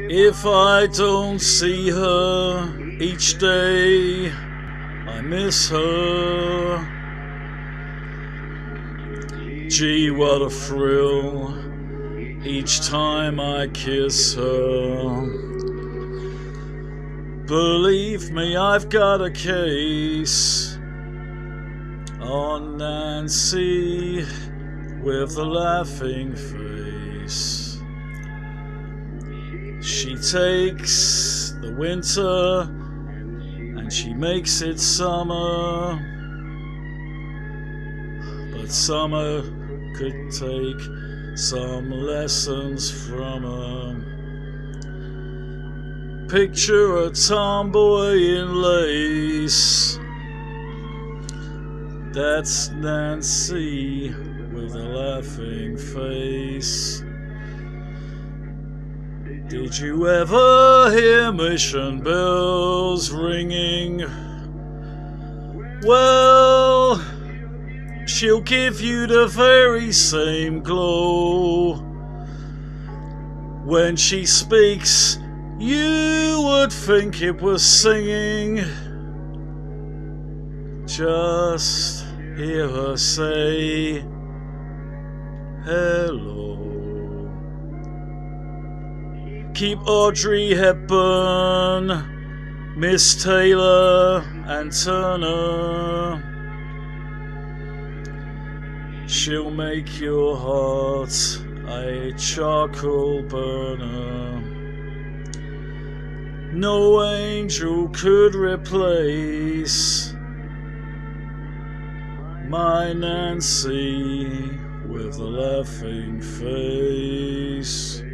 If I don't see her each day, I miss her. Gee, what a thrill each time I kiss her. Believe me, I've got a case on Nancy with a laughing face. She takes the winter and she makes it summer. But summer could take some lessons from her. Picture a tomboy in lace. That's Nancy with a laughing face. Did you ever hear mission bells ringing? Well, she'll give you the very same glow. When she speaks, you would think it was singing. Just hear her say hello. Keep Audrey Hepburn, Miss Taylor, and Turner. She'll make your heart a charcoal burner. No angel could replace my Nancy with a laughing face.